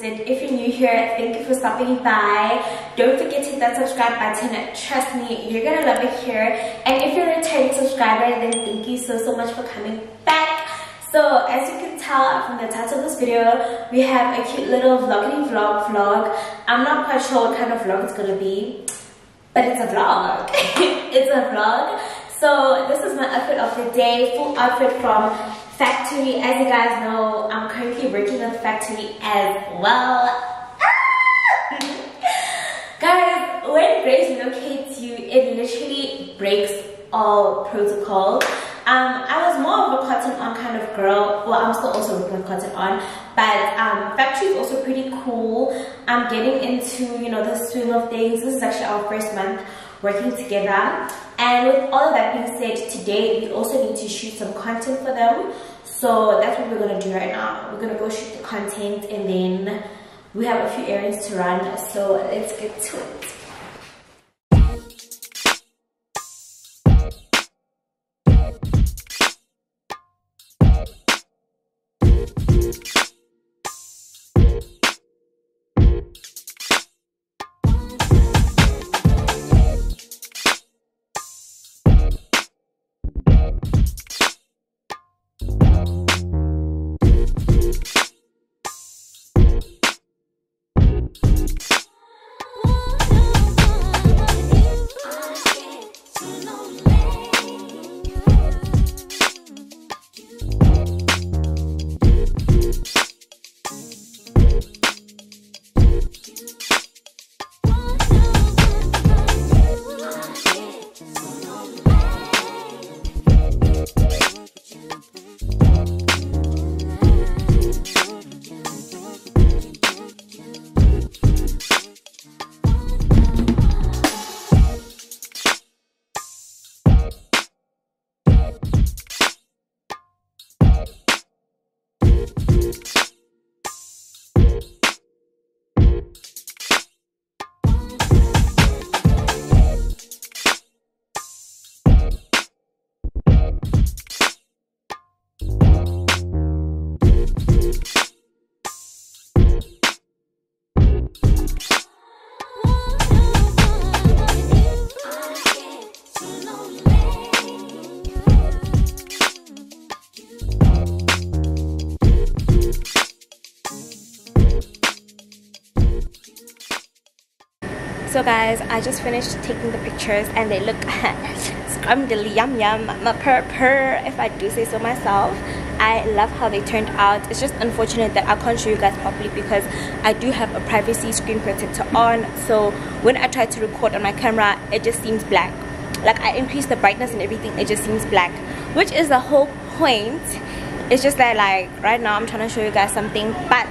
consistent. If you're new here, thank you for stopping by. Don't forget to hit that subscribe button. Trust me, you're gonna love it here. And if you're a returning subscriber, then thank you so, so much for coming back. So as you can tell from the title of this video, we have a cute little vlogging vlog vlog. I'm not quite sure what kind of vlog it's gonna be, but it's a vlog. it's a vlog. So this is my outfit of the day, full outfit from Factorie. As you guys know, I'm currently working at Factorie as well. guys, when Grace locates you, it literally breaks all protocol. Um, I was more of a cotton on kind of girl. Well, I'm still also working on cotton on, but um, Factorie is also pretty cool. I'm getting into you know the swing of things. This is actually our first month working together. And with all of that being said, today we also need to shoot some content for them. So that's what we're gonna do right now. We're gonna go shoot the content and then we have a few errands to run. So let's get to it. I just finished taking the pictures and they look scrumdiddly yum yum purr purr if I do say so myself. I love how they turned out. It's just unfortunate that I can't show you guys properly because I do have a privacy screen protector on. So when I try to record on my camera, it just seems black. Like I increase the brightness and everything, it just seems black. Which is the whole point. It's just that like right now I'm trying to show you guys something but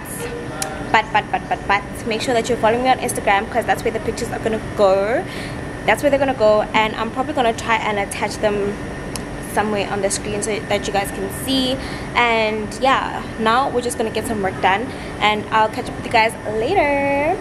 but but but but but make sure that you're following me on instagram because that's where the pictures are gonna go. That's where they're gonna go and i'm probably gonna try and attach them somewhere on the screen so that you guys can see. And yeah now we're just gonna get some work done and i'll catch up with you guys later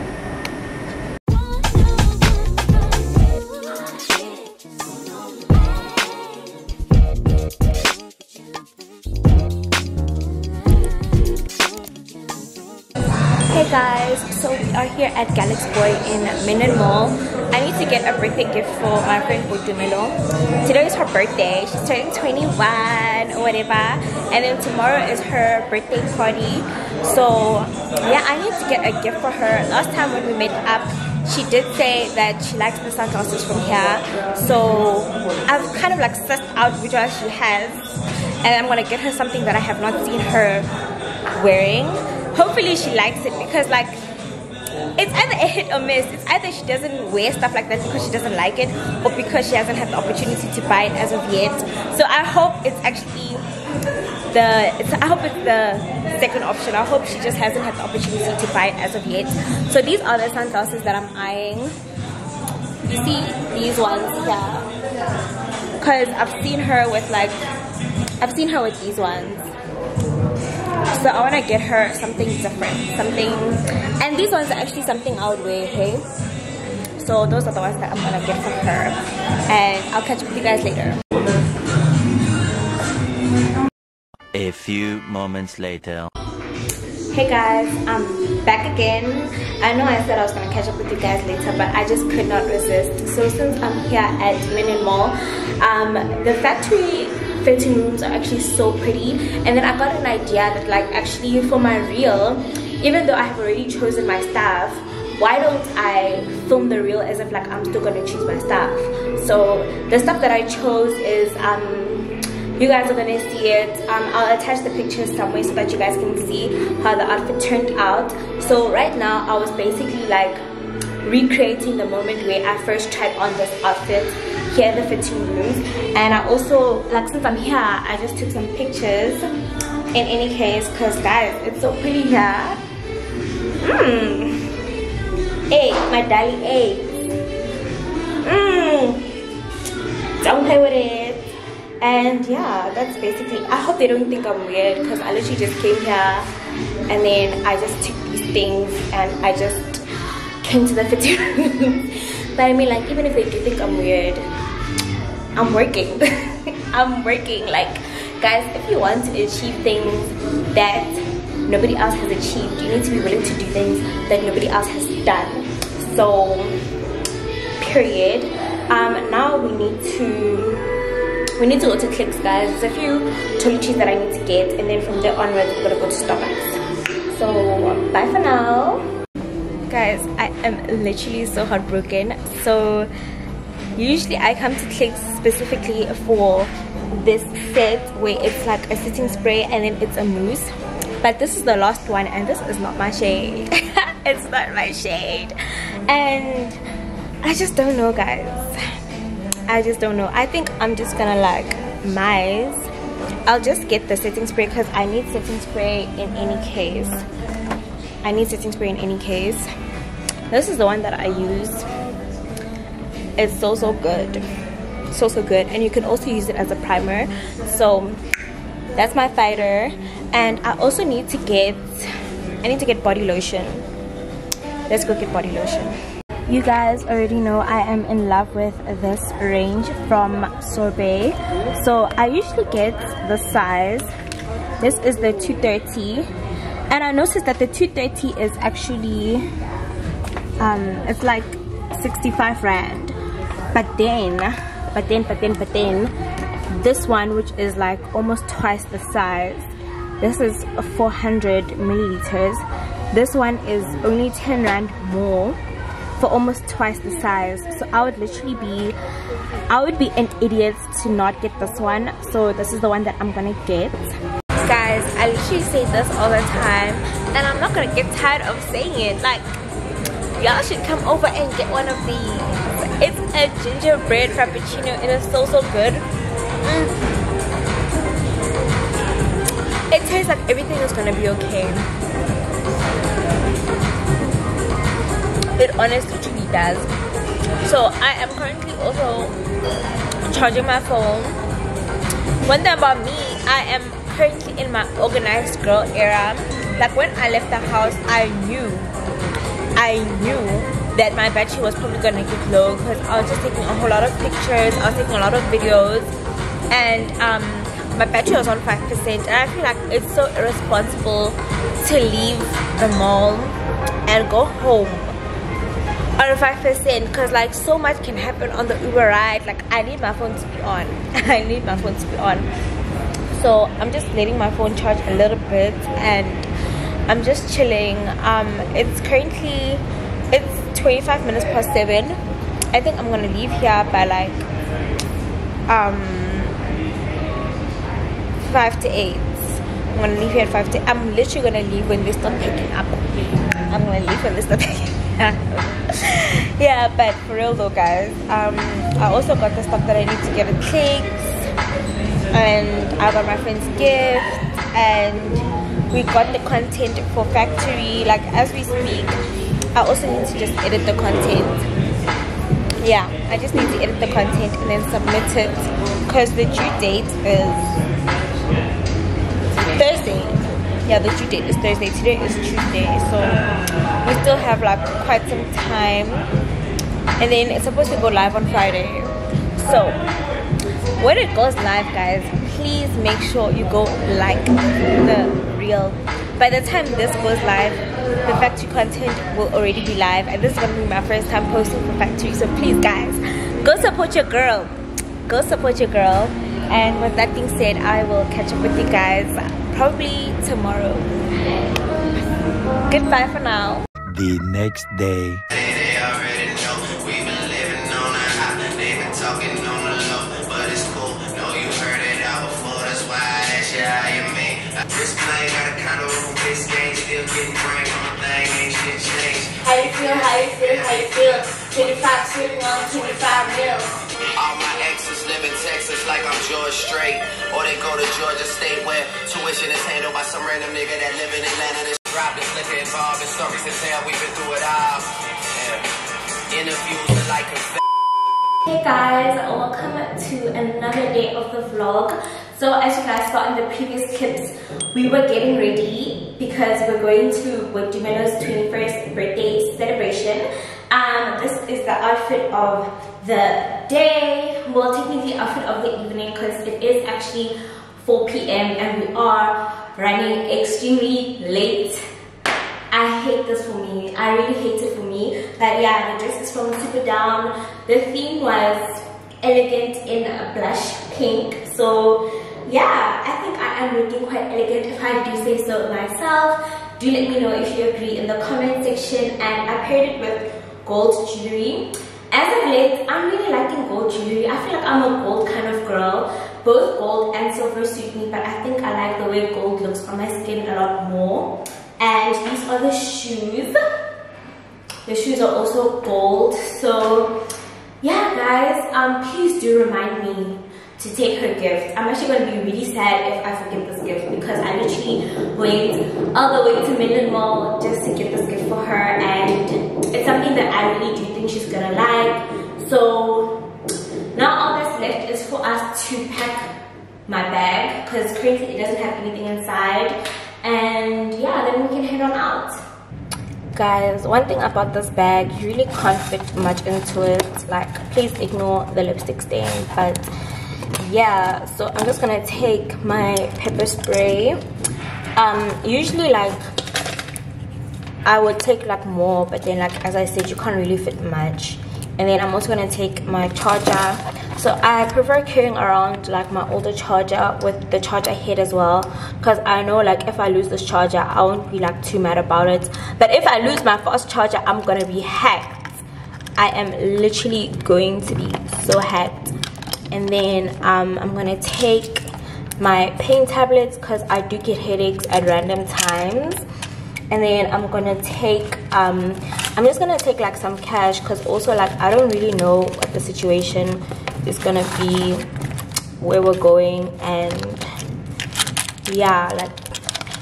are here at Galaxy Boy in Menlyn Mall. I need to get a birthday gift for my friend Boitumelo. Today is her birthday. She's turning 21 or whatever. And then tomorrow is her birthday party. So yeah, I need to get a gift for her. Last time when we met up, she did say that she likes the sunglasses from here. So I've kind of like sussed out which one she has. And I'm gonna get her something that I have not seen her wearing hopefully she likes it because like it's either a hit or miss. It's either she doesn't wear stuff like that because she doesn't like it or because she hasn't had the opportunity to buy it as of yet. So I hope it's actually the it's, I hope it's the second option. I hope she just hasn't had the opportunity to buy it as of yet. So these are the sunglasses that I'm eyeing. You see these ones here because I've seen her with like I've seen her with these ones so I want to get her something different something and these ones are actually something I would wear hey so those are the ones that I'm gonna get for her and I'll catch up with you guys later A few moments later. Hey guys, I'm back again. I know I said I was gonna catch up with you guys later, but I just could not resist. So since I'm here at Menlyn Mall, um, the Factorie fitting rooms are actually so pretty. And then I got an idea that like actually for my reel, even though I have already chosen my staff, why don't I film the reel as if like I'm still gonna choose my staff? So the stuff that I chose is um you guys are gonna see it um, i'll attach the pictures somewhere so that you guys can see how the outfit turned out so right now i was basically like recreating the moment where i first tried on this outfit in the fitting rooms and i also like since i'm here i just took some pictures in any case because guys it's so pretty here Mmm. Hey, my dolly eggs. Mmm. Don't play with it and yeah that's basically i hope they don't think i'm weird because i literally just came here and then i just took these things and i just came to the fitting room but i mean like even if they do think i'm weird i'm working. I'm working. Like guys if you want to achieve things that nobody else has achieved you need to be willing to do things that nobody else has done. So period. Um now we need to we need to go to clicks guys. There's a few toiletries that i need to get and then from there onwards we're gonna go to starbucks. So bye for now. Guys i am literally so heartbroken. So usually i come to clicks specifically for this set where it's like a setting spray and then it's a mousse but this is the last one and this is not my shade it's not my shade and i just don't know guys I just don't know. I think I'm just gonna like mice. I'll just get the setting spray because I need setting spray in any case. I need setting spray in any case. This is the one that I use. It's so so good. So so good. And you can also use it as a primer. So that's my fighter. And I also need to get I need to get body lotion. Let's go get body lotion you guys already know I am in love with this range from Sorbet so I usually get the size this is the 230 and I noticed that the 230 is actually um, it's like 65 rand but then but then but then but then this one which is like almost twice the size. This is 400 milliliters. This one is only 10 rand more for almost twice the size. So i would literally be i would be an idiot to not get this one. So this is the one that i'm gonna get. Guys i literally say this all the time and i'm not gonna get tired of saying it. Like y'all should come over and get one of these it's a gingerbread frappuccino and it is so so good. Mm. it tastes like everything is gonna be okay. It honestly truly does so i am currently also charging my phone. One thing about me i am currently in my organized girl era. Like when i left the house i knew i knew that my battery was probably gonna get low because i was just taking a whole lot of pictures i was taking a lot of videos and um my battery was on 5% and I feel like it's so irresponsible to leave the mall and go home on 5% because like so much can happen on the Uber ride like I need my phone to be on I need my phone to be on. So I'm just letting my phone charge a little bit and I'm just chilling. Um it's currently 25 minutes past 7 I think I'm gonna leave here by like um 5 to 8 I'm gonna leave here at 5 to I'm literally gonna leave when they start picking up. I'm gonna leave when they start picking up. Yeah but for real though guys um i also got the stuff that i need to get at cakes and i got my friend's gift and we got the content for Factorie. Like as we speak i also need to just edit the content. Yeah i just need to edit the content and then submit it because the due date is thursday. Yeah the due date is thursday. Today is tuesday so we still have like quite some time. And then it's supposed to go live on friday. So when it goes live guys please make sure you go like the reel by the time this goes live the Factorie content will already be live and this is gonna be my first time posting for Factorie so please guys go support your girl. Go support your girl. And with that being said i will catch up with you guys probably tomorrow. Goodbye for now. The next day. This plane got a How you feel? How you feel? How you feel? 25 sitting on 25 mil. All my exes live in Texas like I'm George Strait. Or they go to Georgia State where tuition is handled by some random nigga that live in Atlanta. This drop this liquor involved in stories to tell. We've been through it all. Yeah. Interviews are like Hey guys, welcome to another day of the vlog. So as you guys saw in the previous clips, we were getting ready because we're going to Boitumelo's 21st birthday celebration. Um, this is the outfit of the day, well technically outfit of the evening because it is actually 4 p.m. and we are running extremely late. I hate this for me. I really hate it for me. But yeah, the dress is from Superdown. The theme was elegant in a blush pink. So yeah, I think I am looking quite elegant if I do say so myself. Do let me know if you agree in the comment section and I paired it with gold jewelry. As of late, I'm really liking gold jewelry. I feel like I'm a gold kind of girl. Both gold and silver suit me, but I think I like the way gold looks on my skin a lot more. And these are the shoes. The shoes are also gold. So yeah, guys, um, please do remind me to take her gift. I'm actually going to be really sad if I forget this gift because I literally went all the way to Menlyn Mall just to get this gift for her and it's something that I really do think she's going to like. So now all that's left is for us to pack my bag because currently it doesn't have anything inside and yeah then we can head on out. Guys one thing about this bag you really can't fit much into it. Like please ignore the lipstick stain but yeah so i'm just gonna take my pepper spray. Um usually like i would take like more but then like as i said you can't really fit much. And then i'm also gonna take my charger so i prefer carrying around like my older charger with the charger head as well because i know like if i lose this charger i won't be like too mad about it. But if i lose my fast charger i'm gonna be hacked. I am literally going to be so hacked. And then um, I'm gonna take my pain tablets because I do get headaches at random times. And then I'm gonna take um, I'm just gonna take like some cash because also like I don't really know what the situation is gonna be where we're going and yeah like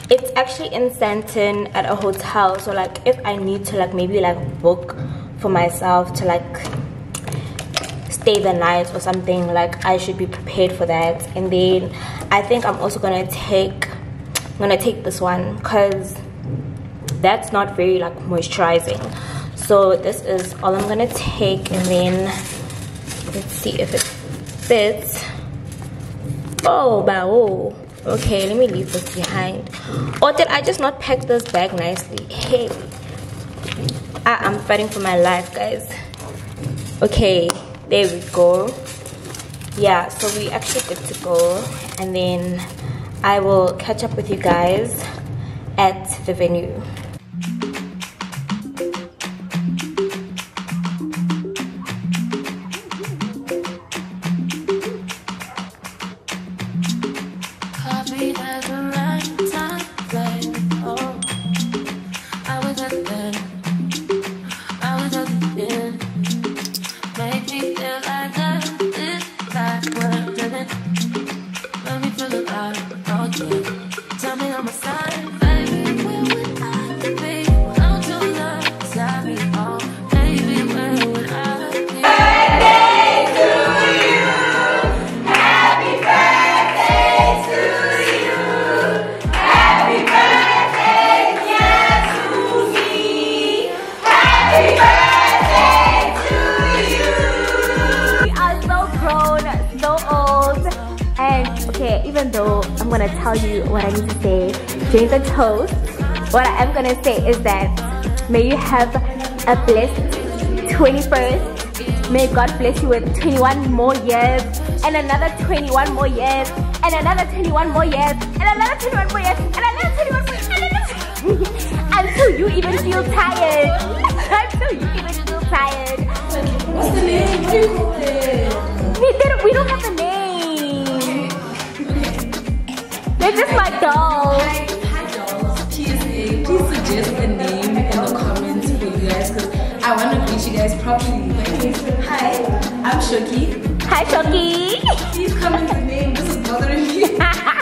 it's actually in Sandton at a hotel so like if I need to like maybe like book for myself to like stay the night or something like i should be prepared for that. And then i think i'm also gonna take i'm gonna take this one because that's not very like moisturizing. So this is all i'm gonna take and then let's see if it fits. Oh wow. Okay let me leave this behind. Or did i just not pack this bag nicely? Hey. I, i'm fighting for my life guys. Okay there we go. Yeah so we actually good to go. And then i will catch up with you guys at the venue even though I'm gonna tell you what I need to say during the toast, what I am gonna say is that may you have a blessed 21st. May God bless you with 21 more years and another 21 more years and another 21 more years and another 21 more years and another 21 more years and another until you even feel tired. until you even feel tired. What's the name? What do you call it? We don't have a name. They're just my dolls. Hi, hi dolls. PSA, please suggest a name in the comments for you guys because I want to greet you guys properly. Like, hi, I'm Shoki. Hi, Shoki. Please comment the name. This is bothering me.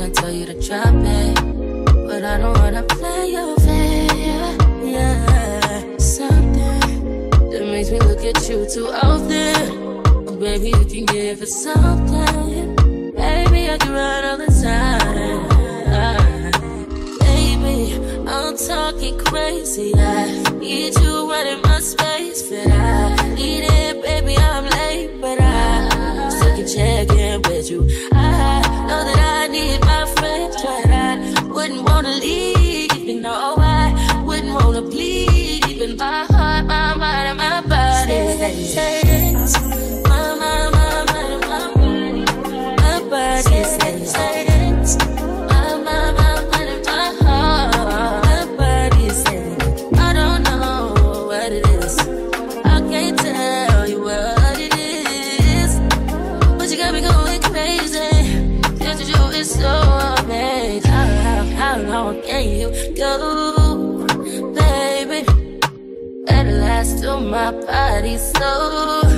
wanna tell you to drop it. But I don't wanna play your fair. Yeah, something that makes me look at you too often. Oh, baby, you can give it something. Baby, I can run all the time. Baby, I'm talking crazy. I need you right in my space, but I body my body so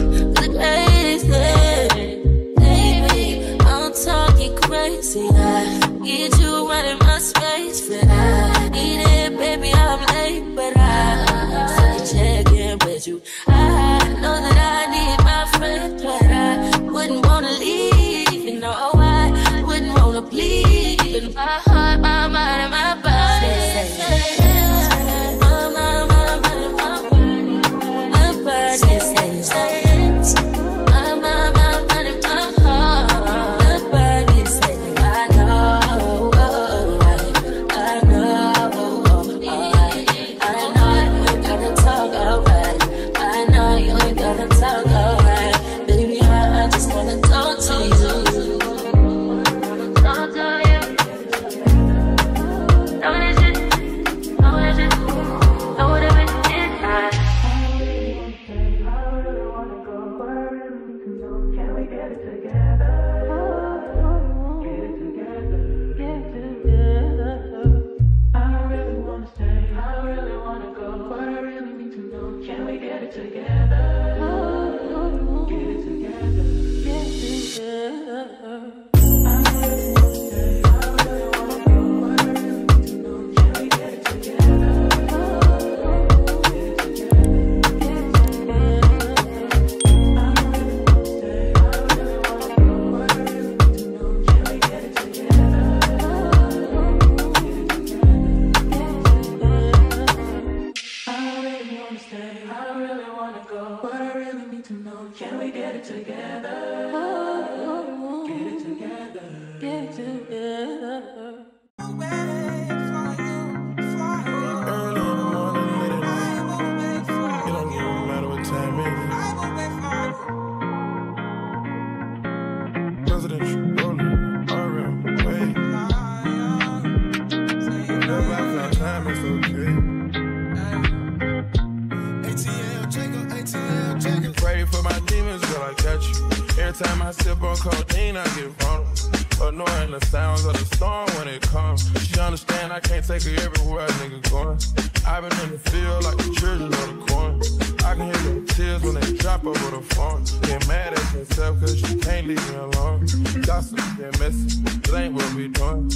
Every time I sip on codeine, I get vulnerable. Annoying the sounds of the storm when it comes. She understand I can't take her everywhere nigga going. I've been in the field like the children of the corn. I can hear the tears when they drop over the phone. Get mad at yourself cause you can't leave me alone. Gossip been messy, it ain't what we doing.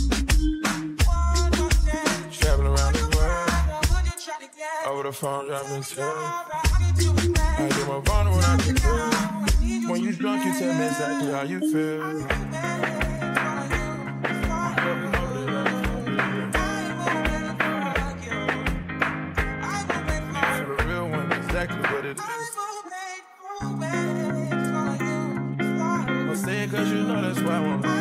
Traveling around the world. Over the phone, dropping tears. I get more vulnerable when I can. When you drunk, you tell me exactly how you feel. For the real one, exactly what it is. I say it cause you know that's why I wanna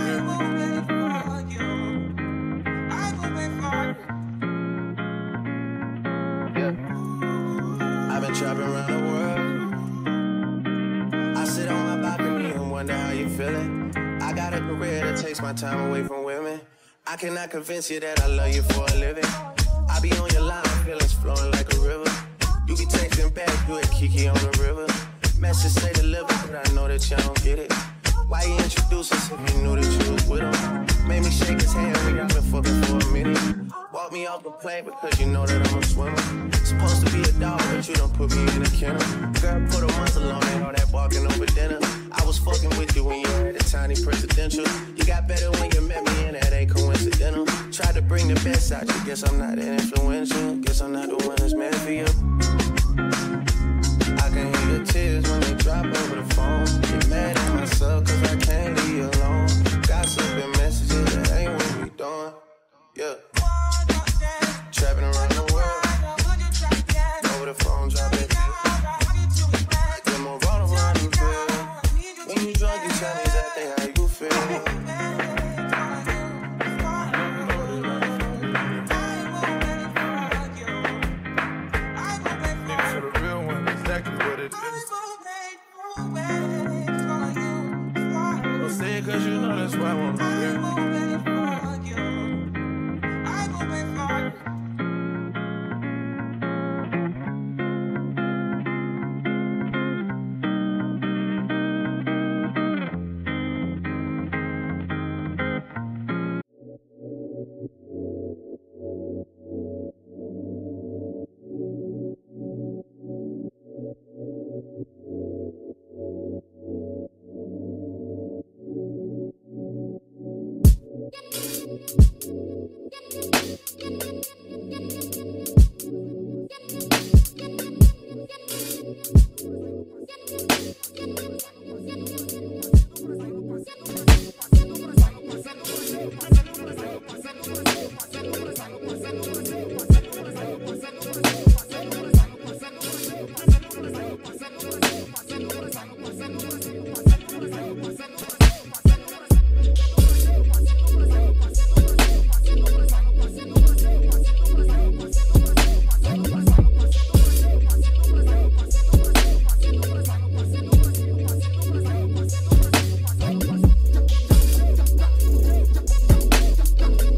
my time away from women. I cannot convince you that I love you for a living. I be on your line, feelings flowing like a river. You be texting back, you at Kiki on the river. Message say deliver, but I know that y'all don't get it. Why you introduce us if you knew that you was with him? Made me shake his hand, we got been fucking for a minute. Walk me off the plane because you know that I'm a swimmer. Supposed to be a dog, but you don't put me in a kennel. Girl, put a muzzle on it, all that barking over dinner. I was fucking with you when you had a tiny presidential. You got better when you met me, and that ain't coincidental. Tried to bring the best out you, guess I'm not that influential. Guess I'm not the one that's meant for you. I can hear your tears when they drop over the phone. Get mad at